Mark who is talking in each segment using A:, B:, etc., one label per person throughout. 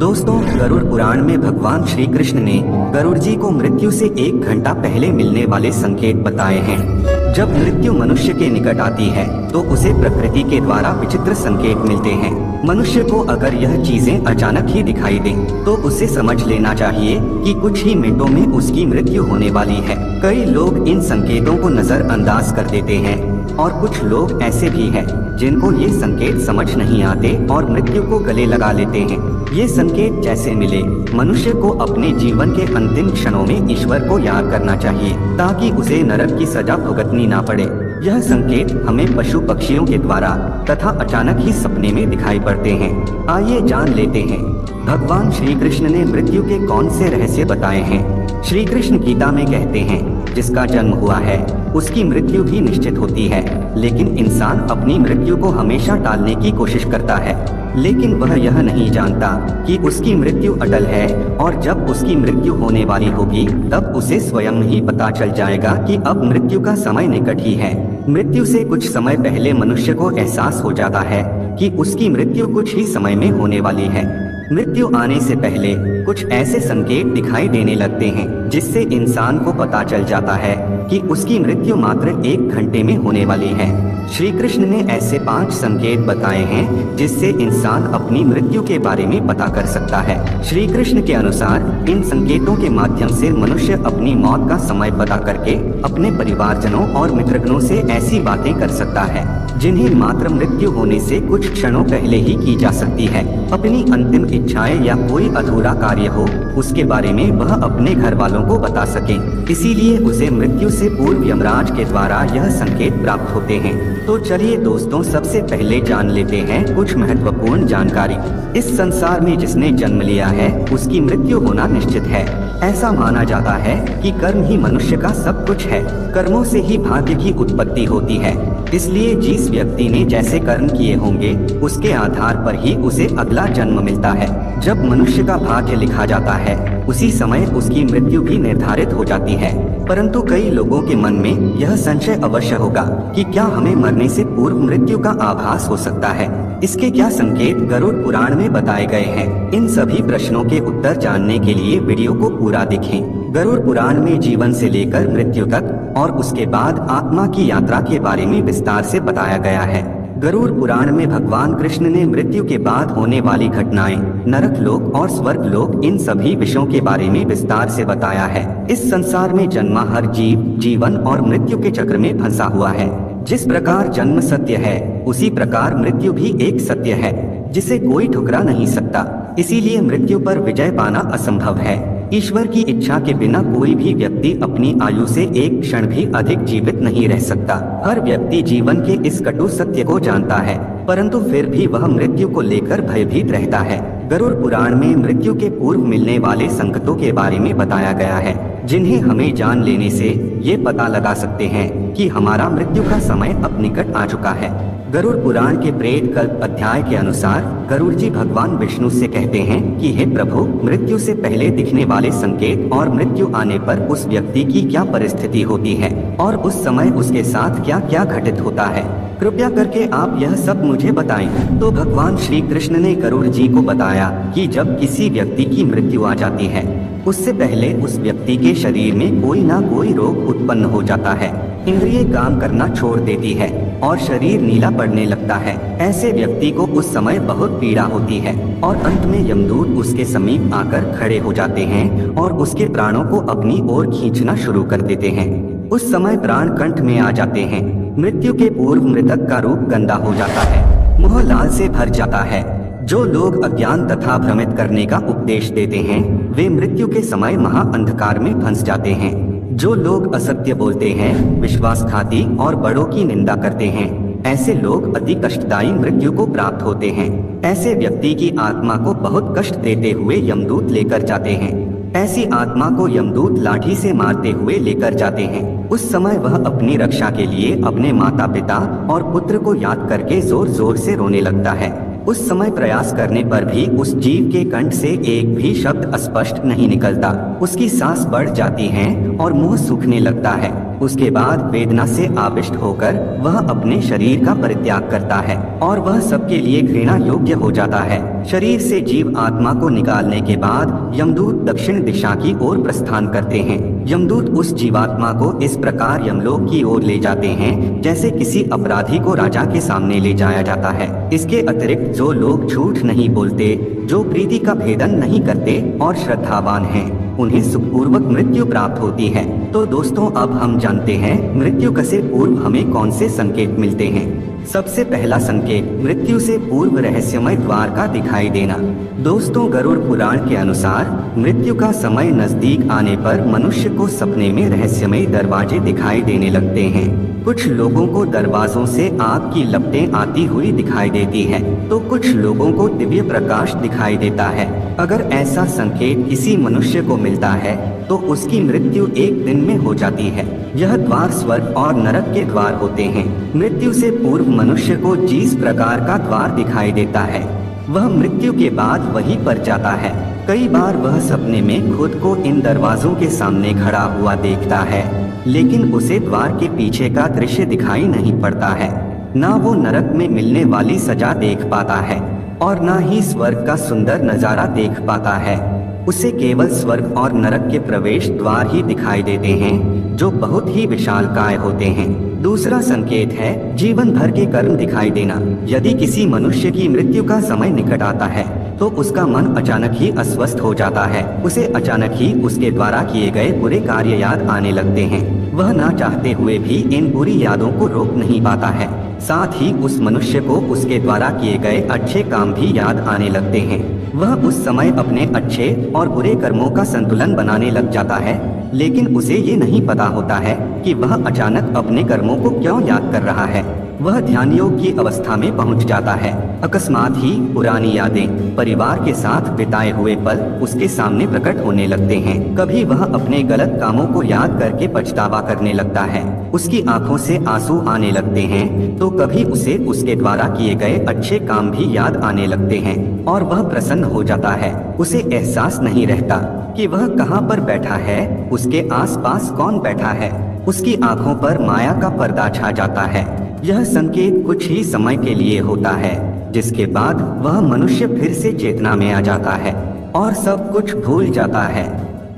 A: दोस्तों गरुड़ पुराण में भगवान श्री कृष्ण ने गरुड़ जी को मृत्यु से एक घंटा पहले मिलने वाले संकेत बताए हैं। जब मृत्यु मनुष्य के निकट आती है तो उसे प्रकृति के द्वारा विचित्र संकेत मिलते हैं। मनुष्य को अगर यह चीज़ें अचानक ही दिखाई दें, तो उसे समझ लेना चाहिए कि कुछ ही मिनटों में उसकी मृत्यु होने वाली है। कई लोग इन संकेतों को नजरअंदाज कर देते हैं। और कुछ लोग ऐसे भी हैं जिनको ये संकेत समझ नहीं आते और मृत्यु को गले लगा लेते हैं। ये संकेत जैसे मिले, मनुष्य को अपने जीवन के अंतिम क्षणों में ईश्वर को याद करना चाहिए, ताकि उसे नरक की सजा भुगतनी ना पड़े। यह संकेत हमें पशु पक्षियों के द्वारा तथा अचानक ही सपने में दिखाई पड़ते हैं। आइए जान लेते हैं, भगवान श्री कृष्ण ने मृत्यु के कौन से रहस्य बताए हैं? श्री कृष्ण गीता में कहते हैं जिसका जन्म हुआ है, उसकी मृत्यु भी निश्चित होती है। लेकिन इंसान अपनी मृत्यु को हमेशा टालने की कोशिश करता है। लेकिन वह यह नहीं जानता कि उसकी मृत्यु अटल है और जब उसकी मृत्यु होने वाली होगी, तब उसे स्वयं ही पता चल जाएगा कि अब मृत्यु का समय निकट ही है। मृत्यु से कुछ समय पहले मनुष्य को एहसास हो जाता है कि उसकी मृत्यु कुछ ही समय में होने वाली है। मृत्यु आने से पहले कुछ ऐसे संकेत दिखाई देने लगते हैं, जिससे इंसान को पता चल जाता है कि उसकी मृत्यु मात्र एक घंटे में होने वाली है। श्री कृष्ण ने ऐसे पाँच संकेत बताए हैं, जिससे इंसान अपनी मृत्यु के बारे में पता कर सकता है। श्री कृष्ण के अनुसार, इन संकेतों के माध्यम से मनुष्य अपनी मौत का समय पता करके अपने परिवारजनों और मित्रगणों से ऐसी बातें कर सकता है। जिन्हें मात्र मृत्यु होने से कुछ क्षणों पहले ही की जा सकती है। अपनी अंतिम इच्छाएँ या कोई अधूरा कार्य हो, उसके बारे में वह अपने घर वालों को बता सके। इसीलिए उसे मृत्यु से पूर्व यमराज के द्वारा यह संकेत प्राप्त होते हैं। तो चलिए दोस्तों, सबसे पहले जान लेते हैं कुछ महत्वपूर्ण जानकारी। इस संसार में जिसने जन्म लिया है, उसकी मृत्यु होना निश्चित है। ऐसा माना जाता है कि कर्म ही मनुष्य का सब कुछ है। कर्मों से ही भाग्य की उत्पत्ति होती है। इसलिए जिस व्यक्ति ने जैसे कर्म किए होंगे, उसके आधार पर ही उसे अगला जन्म मिलता है। जब मनुष्य का भाग्य लिखा जाता है, उसी समय उसकी मृत्यु भी निर्धारित हो जाती है। परंतु कई लोगों के मन में यह संशय अवश्य होगा कि क्या हमें मरने से पूर्व मृत्यु का आभास हो सकता है। इसके क्या संकेत गरुड़ पुराण में बताए गए हैं? इन सभी प्रश्नों के उत्तर जानने के लिए वीडियो को पूरा देखें। गरुड़ पुराण में जीवन से लेकर मृत्यु तक और उसके बाद आत्मा की यात्रा के बारे में विस्तार से बताया गया है। गरुड़ पुराण में भगवान कृष्ण ने मृत्यु के बाद होने वाली घटनाएँ, नरक लोक और स्वर्ग लोक, इन सभी विषयों के बारे में विस्तार से बताया है। इस संसार में जन्मा हर जीव, जीवन और मृत्यु के चक्र में फंसा हुआ है। जिस प्रकार जन्म सत्य है, उसी प्रकार मृत्यु भी एक सत्य है, जिसे कोई ठुकरा नहीं सकता। इसीलिए मृत्यु पर विजय पाना असंभव है। ईश्वर की इच्छा के बिना कोई भी व्यक्ति अपनी आयु से एक क्षण भी अधिक जीवित नहीं रह सकता। हर व्यक्ति जीवन के इस कटु सत्य को जानता है, परंतु फिर भी वह मृत्यु को लेकर भयभीत रहता है। गरुड़ पुराण में मृत्यु के पूर्व मिलने वाले संकटों के बारे में बताया गया है, जिन्हें हमें जान लेने से ये पता लगा सकते हैं कि हमारा मृत्यु का समय अब निकट आ चुका है। गरुड़ पुराण के प्रेत कल्प अध्याय के अनुसार गरुड़ जी भगवान विष्णु से कहते हैं कि हे प्रभु, मृत्यु से पहले दिखने वाले संकेत और मृत्यु आने पर उस व्यक्ति की क्या परिस्थिति होती है और उस समय उसके साथ क्या क्या घटित होता है कृपया करके आप यह सब मुझे बताएँ। तो भगवान श्री कृष्ण ने गरुड़ जी को बताया कि जब किसी व्यक्ति की मृत्यु आ जाती है, उससे पहले उस व्यक्ति के शरीर में कोई ना कोई रोग उत्पन्न हो जाता है इंद्रिय काम करना छोड़ देती है और शरीर नीला पड़ने लगता है। ऐसे व्यक्ति को उस समय बहुत पीड़ा होती है और अंत में यमदूत उसके समीप आकर खड़े हो जाते हैं और उसके प्राणों को अपनी ओर खींचना शुरू कर देते हैं। उस समय प्राण कंठ में आ जाते हैं। मृत्यु के पूर्व मृतक का रूप गंदा हो जाता है। मुह लाल से भर जाता है। जो लोग अज्ञान तथा भ्रमित करने का उपदेश देते हैं, वे मृत्यु के समय महा अंधकार में फंस जाते हैं। जो लोग असत्य बोलते हैं, विश्वासघाती और बड़ों की निंदा करते हैं, ऐसे लोग अति कष्टदायी मृत्यु को प्राप्त होते हैं। ऐसे व्यक्ति की आत्मा को बहुत कष्ट देते हुए यमदूत लेकर जाते हैं। ऐसी आत्मा को यमदूत लाठी से मारते हुए लेकर जाते हैं। उस समय वह अपनी रक्षा के लिए अपने माता पिता और पुत्र को याद करके ज़ोर ज़ोर से रोने लगता है। उस समय प्रयास करने पर भी उस जीव के कंठ से एक भी शब्द स्पष्ट नहीं निकलता। उसकी सांस बढ़ जाती है और मुँह सूखने लगता है। उसके बाद वेदना से आविष्ट होकर वह अपने शरीर का परित्याग करता है और वह सबके लिए घृणा योग्य हो जाता है। शरीर से जीव आत्मा को निकालने के बाद यमदूत दक्षिण दिशा की ओर प्रस्थान करते हैं। यमदूत उस जीवात्मा को इस प्रकार यमलोक की ओर ले जाते हैं, जैसे किसी अपराधी को राजा के सामने ले जाया जाता है। इसके अतिरिक्त जो लोग झूठ नहीं बोलते, जो प्रीति का भेदन नहीं करते और श्रद्धावान हैं, उन्हें सुखपूर्वक मृत्यु प्राप्त होती है। तो दोस्तों, अब हम जानते हैं, मृत्यु से पूर्व हमें कौन से संकेत मिलते हैं? सबसे पहला संकेत, मृत्यु से पूर्व रहस्यमय द्वार का दिखाई देना। दोस्तों, गरुड़ पुराण के अनुसार, मृत्यु का समय नज़दीक आने पर मनुष्य को सपने में रहस्यमय दरवाजे दिखाई देने लगते हैं। कुछ लोगों को दरवाजों से आग की लपटें आती हुई दिखाई देती है तो कुछ लोगों को दिव्य प्रकाश दिखाई देता है। अगर ऐसा संकेत किसी मनुष्य को मिलता है तो उसकी मृत्यु एक दिन में हो जाती है। यह द्वार स्वर्ग और नरक के द्वार होते हैं। मृत्यु से पूर्व मनुष्य को जिस प्रकार का द्वार दिखाई देता है, वह मृत्यु के बाद वही पर जाता है। कई बार वह सपने में खुद को इन दरवाजों के सामने खड़ा हुआ देखता है, लेकिन उसे द्वार के पीछे का दृश्य दिखाई नहीं पड़ता है। न वो नरक में मिलने वाली सजा देख पाता है, और न ही स्वर्ग का सुंदर नज़ारा देख पाता है। उसे केवल स्वर्ग और नरक के प्रवेश द्वार ही दिखाई देते हैं। जो बहुत ही विशाल काय होते हैं। दूसरा संकेत है, जीवन भर के कर्म दिखाई देना। यदि किसी मनुष्य की मृत्यु का समय निकट आता है तो उसका मन अचानक ही अस्वस्थ हो जाता है। उसे अचानक ही उसके द्वारा किए गए बुरे कार्य याद आने लगते हैं। वह ना चाहते हुए भी इन बुरी यादों को रोक नहीं पाता है। साथ ही उस मनुष्य को उसके द्वारा किए गए अच्छे काम भी याद आने लगते हैं। वह उस समय अपने अच्छे और बुरे कर्मों का संतुलन बनाने लग जाता है, लेकिन उसे ये नहीं पता होता है कि वह अचानक अपने कर्मों को क्यों याद कर रहा है। वह ध्यान योग की अवस्था में पहुँच जाता है। अकस्मात ही पुरानी यादें परिवार के साथ बिताए हुए पल उसके सामने प्रकट होने लगते हैं। कभी वह अपने गलत कामों को याद करके पछतावा करने लगता है। उसकी आँखों से आँसू आने लगते हैं तो कभी उसे उसके द्वारा किए गए अच्छे काम भी याद आने लगते हैं और वह प्रसन्न हो जाता है। उसे एहसास नहीं रहता कि वह कहाँ पर बैठा है, उसके आसपास कौन बैठा है। उसकी आँखों पर माया का पर्दा छा जाता है। यह संकेत कुछ ही समय के लिए होता है, जिसके बाद वह मनुष्य फिर से चेतना में आ जाता है और सब कुछ भूल जाता है।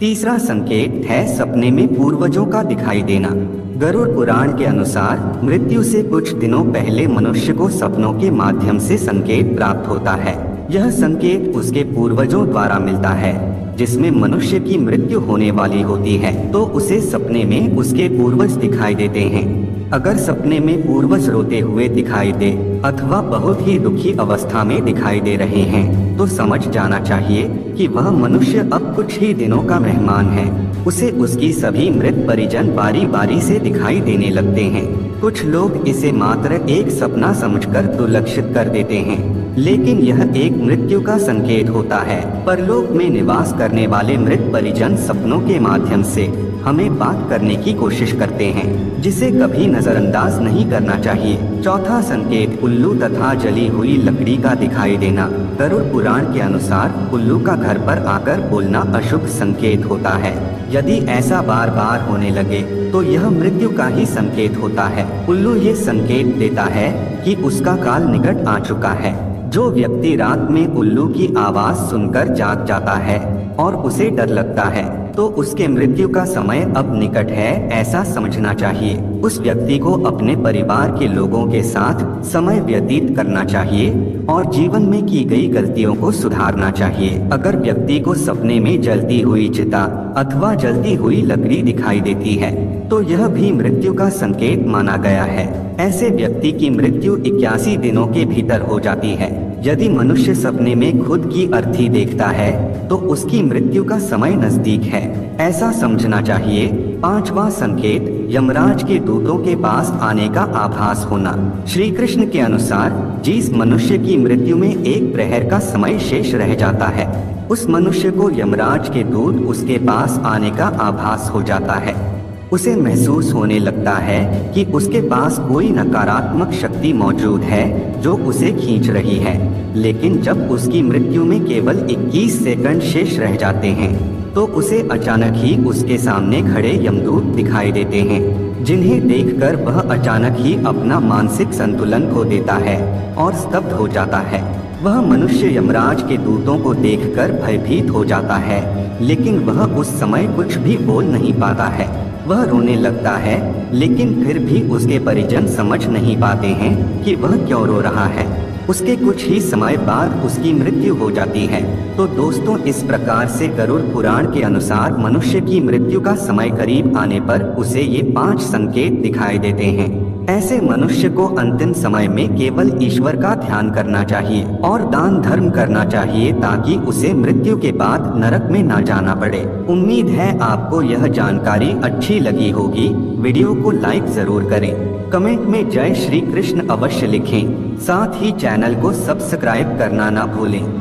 A: तीसरा संकेत है सपने में पूर्वजों का दिखाई देना। गरुड़ पुराण के अनुसार, मृत्यु से कुछ दिनों पहले मनुष्य को सपनों के माध्यम से संकेत प्राप्त होता है। यह संकेत उसके पूर्वजों द्वारा मिलता है, जिसमें मनुष्य की मृत्यु होने वाली होती है तो उसे सपने में उसके पूर्वज दिखाई देते हैं। अगर सपने में पूर्वज रोते हुए दिखाई दे, अथवा बहुत ही दुखी अवस्था में दिखाई दे रहे हैं तो समझ जाना चाहिए कि वह मनुष्य अब कुछ ही दिनों का मेहमान है। उसे उसकी सभी मृत परिजन बारी बारी से दिखाई देने लगते हैं। कुछ लोग इसे मात्र एक सपना समझकर दुर्लक्षित कर देते हैं। लेकिन यह एक मृत्यु का संकेत होता है। परलोक में निवास करने वाले मृत परिजन सपनों के माध्यम से हमें बात करने की कोशिश करते हैं, जिसे कभी नजरअंदाज नहीं करना चाहिए। चौथा संकेत, उल्लू तथा जली हुई लकड़ी का दिखाई देना। गरुड़ पुराण के अनुसार, उल्लू का घर पर आकर बोलना अशुभ संकेत होता है। यदि ऐसा बार बार होने लगे तो यह मृत्यु का ही संकेत होता है। उल्लू ये संकेत देता है कि उसका काल निकट आ चुका है। जो व्यक्ति रात में उल्लू की आवाज़ सुनकर जाग जाता है, और उसे डर लगता है तो उसके मृत्यु का समय अब निकट है ऐसा समझना चाहिए। उस व्यक्ति को अपने परिवार के लोगों के साथ समय व्यतीत करना चाहिए और जीवन में की गई गलतियों को सुधारना चाहिए। अगर व्यक्ति को सपने में जलती हुई चिता अथवा जलती हुई लकड़ी दिखाई देती है तो यह भी मृत्यु का संकेत माना गया है। ऐसे व्यक्ति की मृत्यु इक्यासी दिनों के भीतर हो जाती है। यदि मनुष्य सपने में खुद की अर्थी देखता है तो उसकी मृत्यु का समय नज़दीक है। ऐसा समझना चाहिए। पांचवा संकेत यमराज के दूतों के पास आने का आभास होना। श्री कृष्ण के अनुसार, जिस मनुष्य की मृत्यु में एक प्रहर का समय शेष रह जाता है, उस मनुष्य को यमराज के दूत उसके पास आने का आभास हो जाता है। उसे महसूस होने लगता है कि उसके पास कोई नकारात्मक शक्ति मौजूद है जो उसे खींच रही है। लेकिन जब उसकी मृत्यु में केवल 21 सेकंड शेष रह जाते हैं तो उसे अचानक ही उसके सामने खड़े यमदूत दिखाई देते हैं, जिन्हें देखकर वह अचानक ही अपना मानसिक संतुलन खो देता है और स्तब्ध हो जाता है। वह मनुष्य यमराज के दूतों को देखकर भयभीत हो जाता है, लेकिन वह उस समय कुछ भी बोल नहीं पाता है। वह रोने लगता है, लेकिन फिर भी उसके परिजन समझ नहीं पाते हैं कि वह क्यों रो रहा है। उसके कुछ ही समय बाद उसकी मृत्यु हो जाती है। तो दोस्तों, इस प्रकार से गरुड़ पुराण के अनुसार मनुष्य की मृत्यु का समय करीब आने पर उसे ये पाँच संकेत दिखाई देते हैं। ऐसे मनुष्य को अंतिम समय में केवल ईश्वर का ध्यान करना चाहिए और दान धर्म करना चाहिए ताकि उसे मृत्यु के बाद नरक में न जाना पड़े। उम्मीद है आपको यह जानकारी अच्छी लगी होगी। वीडियो को लाइक ज़रूर करें। कमेंट में जय श्री कृष्ण अवश्य लिखें। साथ ही चैनल को सब्सक्राइब करना ना भूलें।